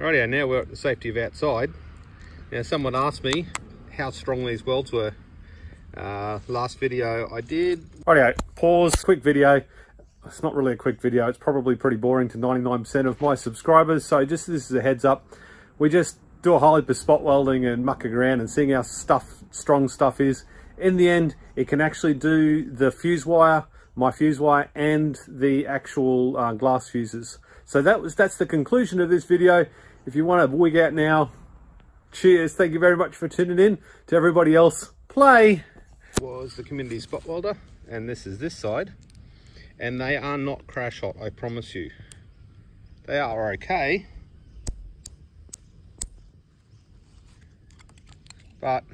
Rightio, now we're at the safety of outside. Now someone asked me how strong these welds were. Uh, last video I did. Rightio, pause, quick video. It's not really a quick video. It's probably pretty boring to 99% of my subscribers. So just this is a heads up. We just do a whole heap of spot welding and mucking around and seeing how stuff, strong stuff is. In the end, it can actually do the fuse wire, my fuse wire, and the actual uh, glass fuses. So that was that's the conclusion of this video. If you want to wig out now, cheers. Thank you very much for tuning in. To everybody else, play. Was the community spot welder, and this is this side. And they are not crash hot, I promise you. They are okay. But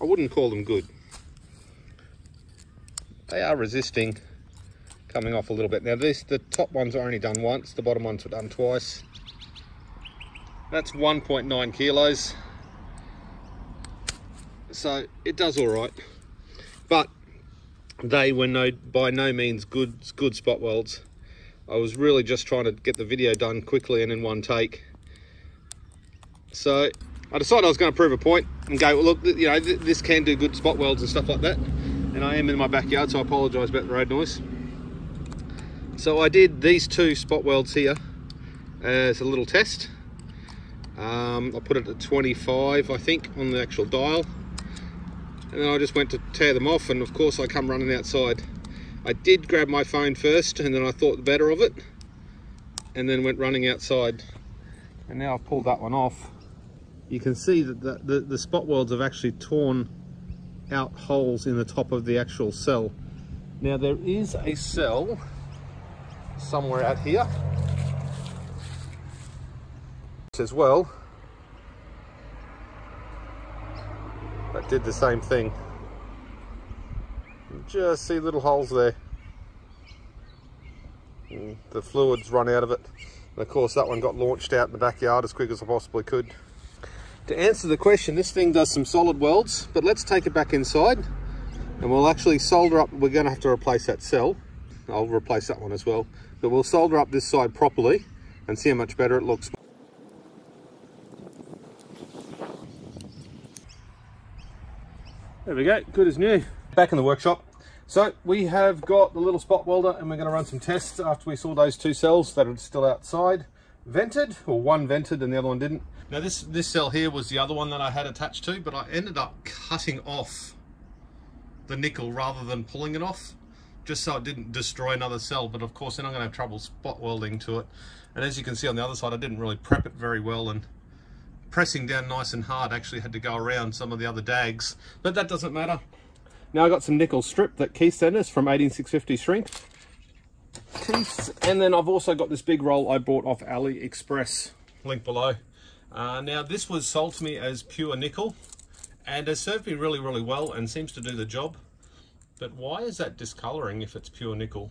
I wouldn't call them good. They are resisting coming off a little bit. Now this, the top ones are only done once, the bottom ones were done twice. That's 1.9 kilos. So it does all right. But they were no by no means good good spot welds. I was really just trying to get the video done quickly and in one take. So I decided I was going to prove a point and go, well, look, you know, this can do good spot welds and stuff like that. And I am in my backyard, so I apologise about the road noise. So I did these two spot welds here as a little test. Um, I put it at 25, I think, on the actual dial. And then I just went to tear them off, and of course I come running outside. I did grab my phone first, and then I thought the better of it, and then went running outside. And now I've pulled that one off. You can see that the, the, the spot welds have actually torn out holes in the top of the actual cell. Now there is a cell somewhere out here. As well that did the same thing. Just see little holes there. And the fluids run out of it. And of course that one got launched out in the backyard as quick as I possibly could. To answer the question this thing does some solid welds but let's take it back inside and we'll actually solder up. We're going to have to replace that cell I'll replace that one as well but we'll solder up this side properly and see how much better it looks. There we go, good as new. Back in the workshop. So we have got the little spot welder and we're going to run some tests after we saw those two cells that are still outside vented, or one vented and the other one didn't. Now this, this cell here was the other one that I had attached to, but I ended up cutting off the nickel rather than pulling it off just so it didn't destroy another cell but of course then I'm going to have trouble spot welding to it. And as you can see on the other side I didn't really prep it very well and pressing down nice and hard actually had to go around some of the other dags. But that doesn't matter. Now I got some nickel strip that Keith sent us from 18650 shrink. Keith's and then I've also got this big roll I bought off AliExpress. Link below. Uh, now this was sold to me as pure nickel and has served me really really well and seems to do the job but why is that discoloring if it's pure nickel?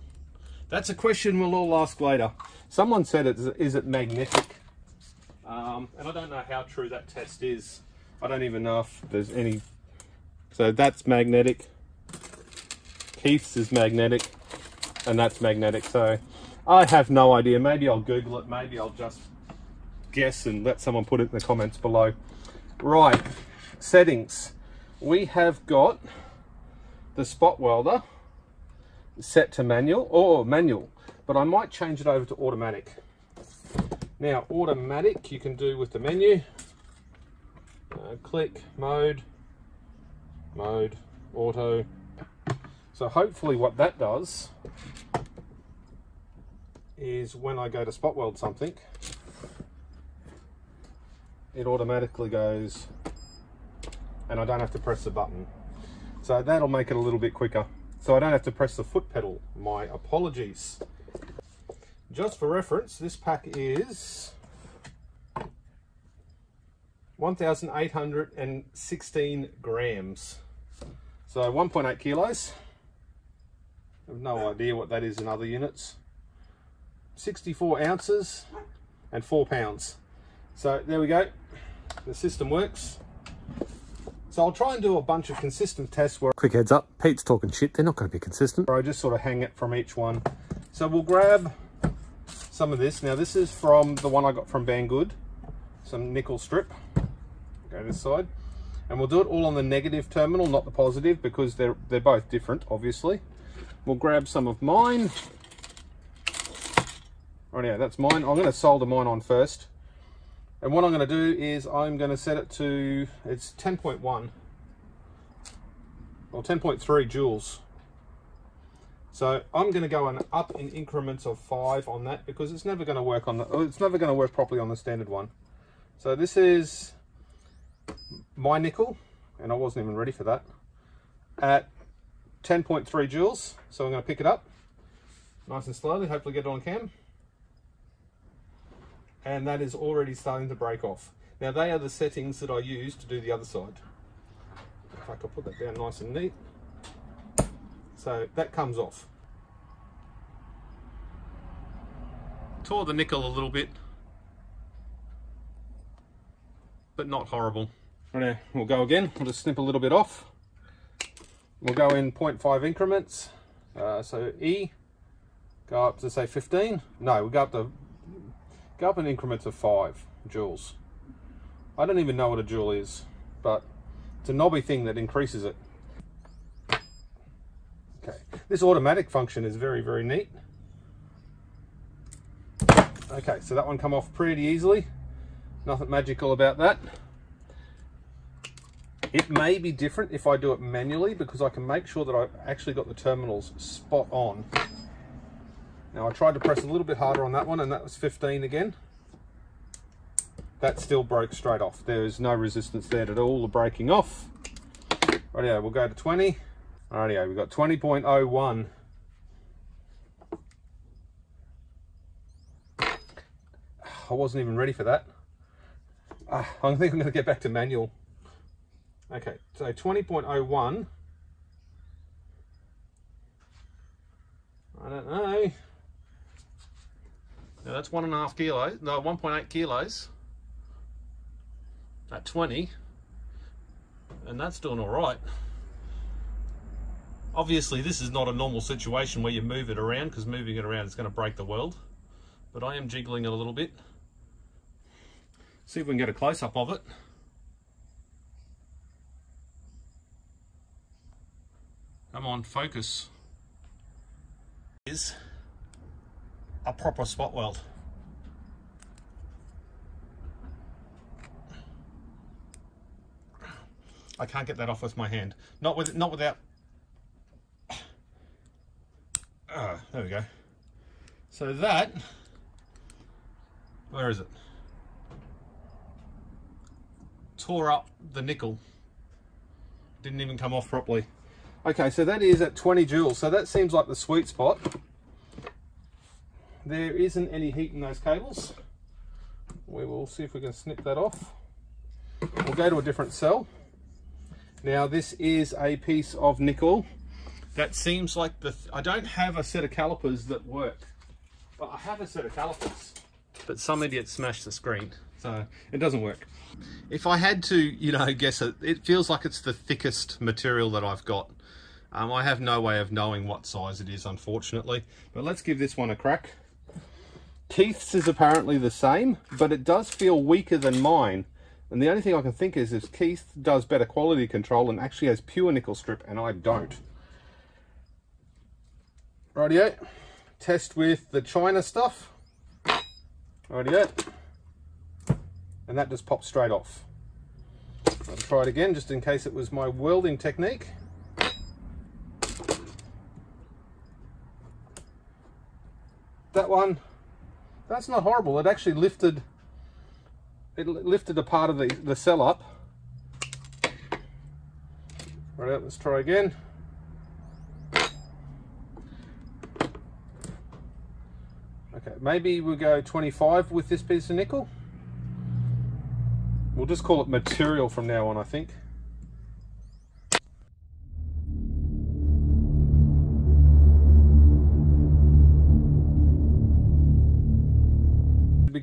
That's a question we'll all ask later. Someone said, it, is it magnetic? Um, and I don't know how true that test is. I don't even know if there's any... So that's magnetic. Keith's is magnetic. And that's magnetic. So I have no idea. Maybe I'll Google it. Maybe I'll just guess and let someone put it in the comments below. Right, settings. We have got the spot welder set to manual or manual, but I might change it over to automatic. Now, automatic you can do with the menu. Uh, click, mode, mode, auto. So hopefully what that does is when I go to spot weld something, it automatically goes and I don't have to press the button. So that'll make it a little bit quicker. So I don't have to press the foot pedal. My apologies. Just for reference, this pack is 1,816 grams. So 1.8 kilos. I have no idea what that is in other units. 64 ounces and four pounds. So there we go. The system works. So I'll try and do a bunch of consistent tests where Quick heads up, Pete's talking shit. They're not going to be consistent. I just sort of hang it from each one. So we'll grab some of this. Now this is from the one I got from Banggood, some nickel strip. Go this side. And we'll do it all on the negative terminal, not the positive, because they're, they're both different, obviously. We'll grab some of mine. Right, yeah, that's mine. I'm going to solder mine on first. And what I'm going to do is I'm going to set it to, it's 10.1 or 10.3 joules. So I'm going to go an up in increments of five on that because it's never going to work on the, oh, it's never going to work properly on the standard one. So this is my nickel, and I wasn't even ready for that, at 10.3 joules. So I'm going to pick it up nice and slowly, hopefully get it on cam and that is already starting to break off. Now they are the settings that I use to do the other side. Fact, I'll put that down nice and neat. So that comes off. Tore the nickel a little bit, but not horrible. Right, we'll go again. We'll just snip a little bit off. We'll go in 0.5 increments. Uh, so E, go up to say 15. No, we go up to go up in increments of five joules. I don't even know what a joule is, but it's a knobby thing that increases it. Okay, this automatic function is very, very neat. Okay, so that one come off pretty easily. Nothing magical about that. It may be different if I do it manually because I can make sure that I've actually got the terminals spot on. Now I tried to press a little bit harder on that one and that was 15 again. That still broke straight off. There is no resistance there at all, the breaking off. Rightio, we'll go to 20. Rightio, we've got 20.01. I wasn't even ready for that. Uh, I think I'm going to get back to manual. Okay, so 20.01. I don't know. Now that's one and a half kilos, no, 1.8 kilos at 20, and that's doing all right. Obviously, this is not a normal situation where you move it around because moving it around is going to break the world, but I am jiggling it a little bit. See if we can get a close-up of it. Come on, focus. Is a proper spot weld. I can't get that off with my hand. Not with not without. Ah, there we go. So that, where is it? Tore up the nickel. Didn't even come off properly. Okay, so that is at 20 joules. So that seems like the sweet spot. There isn't any heat in those cables. We will see if we can snip that off. We'll go to a different cell. Now this is a piece of nickel that seems like the, I don't have a set of calipers that work, but I have a set of calipers. But some idiot smashed the screen, so it doesn't work. If I had to, you know, guess it, it feels like it's the thickest material that I've got. Um, I have no way of knowing what size it is, unfortunately. But let's give this one a crack. Keith's is apparently the same, but it does feel weaker than mine. And the only thing I can think is if Keith does better quality control and actually has pure nickel strip and I don't. Rightio. Test with the China stuff. Rightio. And that just pops straight off. I'll try it again just in case it was my welding technique. That one that's not horrible. It actually lifted it lifted a part of the, the cell up. Right let's try again. Okay, maybe we'll go 25 with this piece of nickel. We'll just call it material from now on, I think.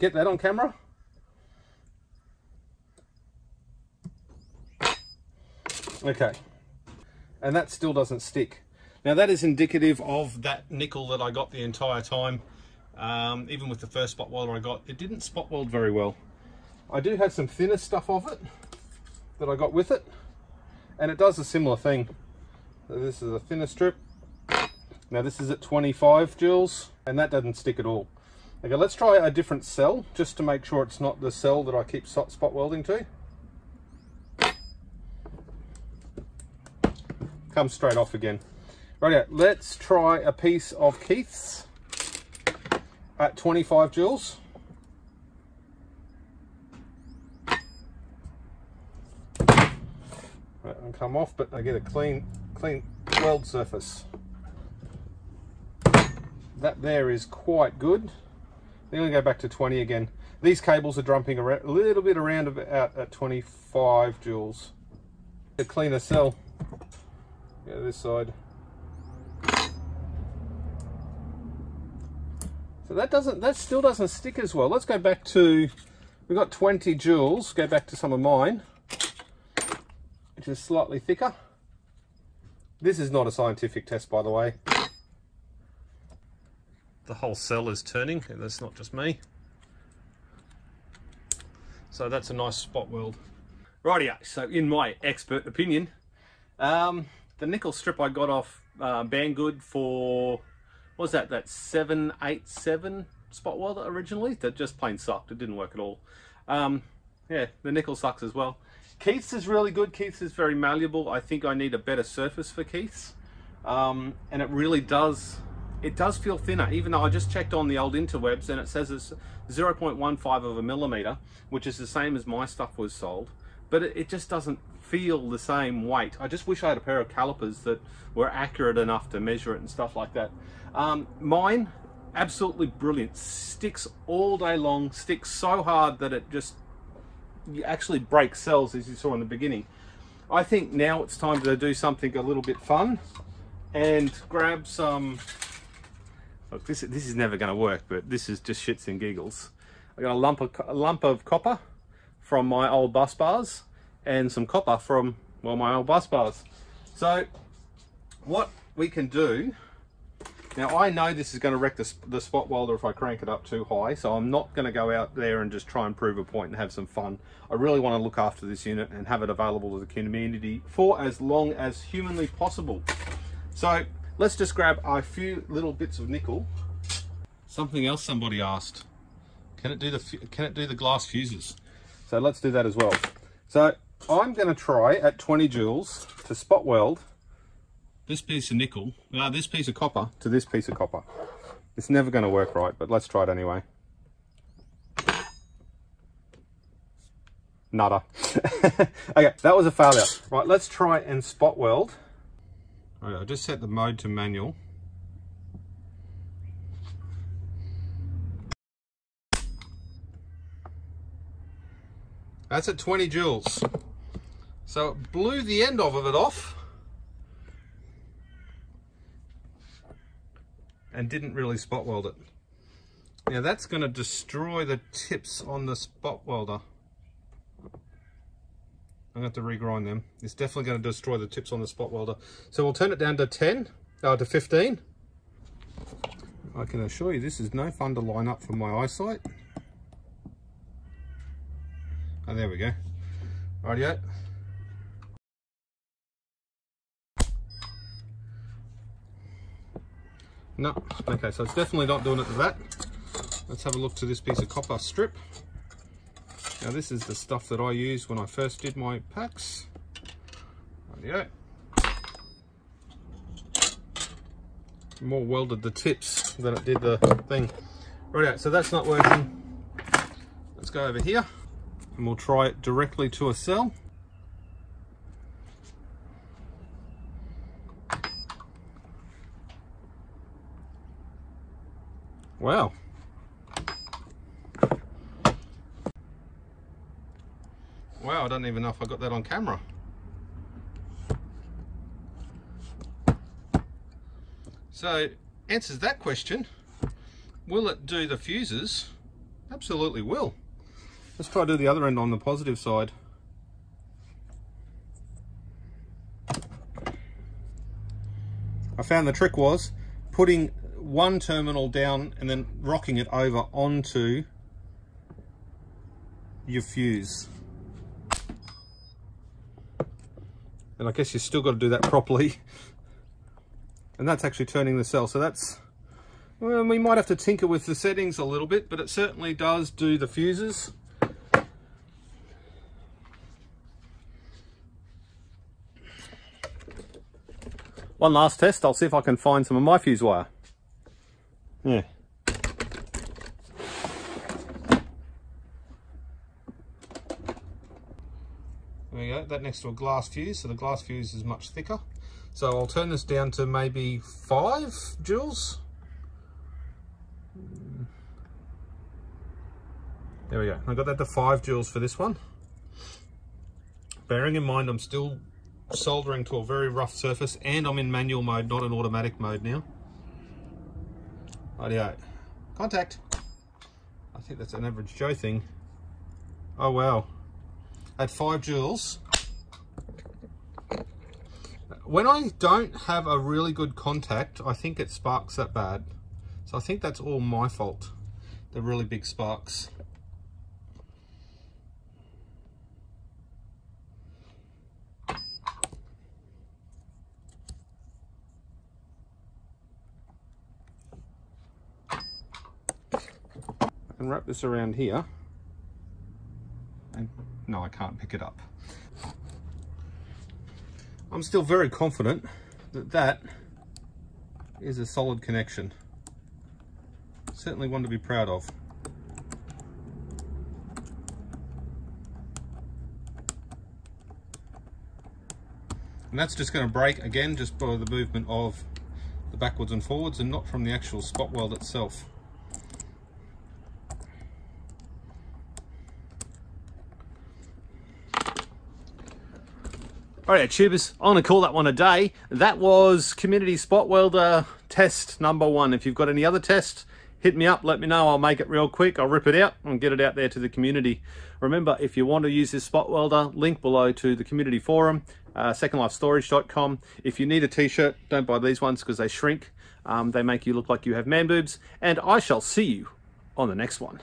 Get that on camera? Okay. And that still doesn't stick. Now that is indicative of that nickel that I got the entire time. Um, even with the first spot welder I got, it didn't spot weld very well. I do have some thinner stuff of it that I got with it. And it does a similar thing. So this is a thinner strip. Now this is at 25 joules and that doesn't stick at all. Okay, let's try a different cell just to make sure it's not the cell that I keep spot welding to. Comes straight off again. Right, let's try a piece of Keith's at 25 joules. Right, and come off, but I get a clean, clean weld surface. That there is quite good. Then we go back to 20 again. These cables are around, a little bit around about at 25 joules. A cleaner cell. Yeah, this side. So that doesn't, that still doesn't stick as well. Let's go back to, we've got 20 joules. Go back to some of mine, which is slightly thicker. This is not a scientific test, by the way. The whole cell is turning, and that's not just me. So that's a nice spot weld. Rightio, so in my expert opinion, um, the nickel strip I got off uh, Banggood for was that that 787 spot welder originally? That just plain sucked. It didn't work at all. Um, yeah the nickel sucks as well. Keith's is really good. Keith's is very malleable. I think I need a better surface for Keith's. Um, and it really does it does feel thinner even though I just checked on the old interwebs and it says it's 0.15 of a millimeter which is the same as my stuff was sold but it, it just doesn't feel the same weight. I just wish I had a pair of calipers that were accurate enough to measure it and stuff like that. Um, mine, absolutely brilliant. Sticks all day long, sticks so hard that it just actually breaks cells as you saw in the beginning. I think now it's time to do something a little bit fun and grab some, look this, this is never going to work but this is just shits and giggles. I got a lump of, a lump of copper from my old bus bars and some copper from well my old bus bars. So what we can do now I know this is going to wreck the, the spot welder if I crank it up too high, so I'm not going to go out there and just try and prove a point and have some fun. I really want to look after this unit and have it available to the community for as long as humanly possible. So let's just grab a few little bits of nickel. Something else somebody asked. Can it do the can it do the glass fuses? So let's do that as well. So I'm going to try at 20 joules to spot weld this piece of nickel, uh, this piece of copper to this piece of copper. It's never going to work right, but let's try it anyway. Nada. okay, that was a failure. Right, let's try and spot weld. Right, I just set the mode to manual. That's at 20 joules. So it blew the end of it off. and didn't really spot weld it. Now that's going to destroy the tips on the spot welder. I'm going to have to regrind them. It's definitely going to destroy the tips on the spot welder. So we'll turn it down to 10, uh, to 15. I can assure you this is no fun to line up for my eyesight. Oh, there we go. Rightio. No, okay, so it's definitely not doing it to that. Let's have a look to this piece of copper strip. Now this is the stuff that I used when I first did my packs. Yeah. More welded the tips than it did the thing. Right, so that's not working. Let's go over here and we'll try it directly to a cell. Wow. Wow, I don't even know if I got that on camera. So, answers that question. Will it do the fuses? Absolutely will. Let's try to do the other end on the positive side. I found the trick was putting one terminal down and then rocking it over onto your fuse. And I guess you still got to do that properly. And that's actually turning the cell. So that's, well, we might have to tinker with the settings a little bit, but it certainly does do the fuses. One last test, I'll see if I can find some of my fuse wire. Yeah. There we go, that next to a glass fuse, so the glass fuse is much thicker. So I'll turn this down to maybe five joules. There we go, I got that to five joules for this one. Bearing in mind I'm still soldering to a very rough surface and I'm in manual mode, not in automatic mode now. Rightio. Contact. I think that's an average Joe thing. Oh wow. At five joules. When I don't have a really good contact, I think it sparks that bad. So I think that's all my fault. The really big sparks. can wrap this around here. And no, I can't pick it up. I'm still very confident that that is a solid connection. Certainly one to be proud of. And that's just going to break again just by the movement of the backwards and forwards and not from the actual spot weld itself. All right, tubers, I'm gonna call that one a day. That was Community Spot Welder test number one. If you've got any other tests, hit me up, let me know. I'll make it real quick. I'll rip it out and get it out there to the community. Remember, if you want to use this spot welder, link below to the community forum, uh, secondlifestorage.com. If you need a t-shirt, don't buy these ones because they shrink. Um, they make you look like you have man boobs. And I shall see you on the next one.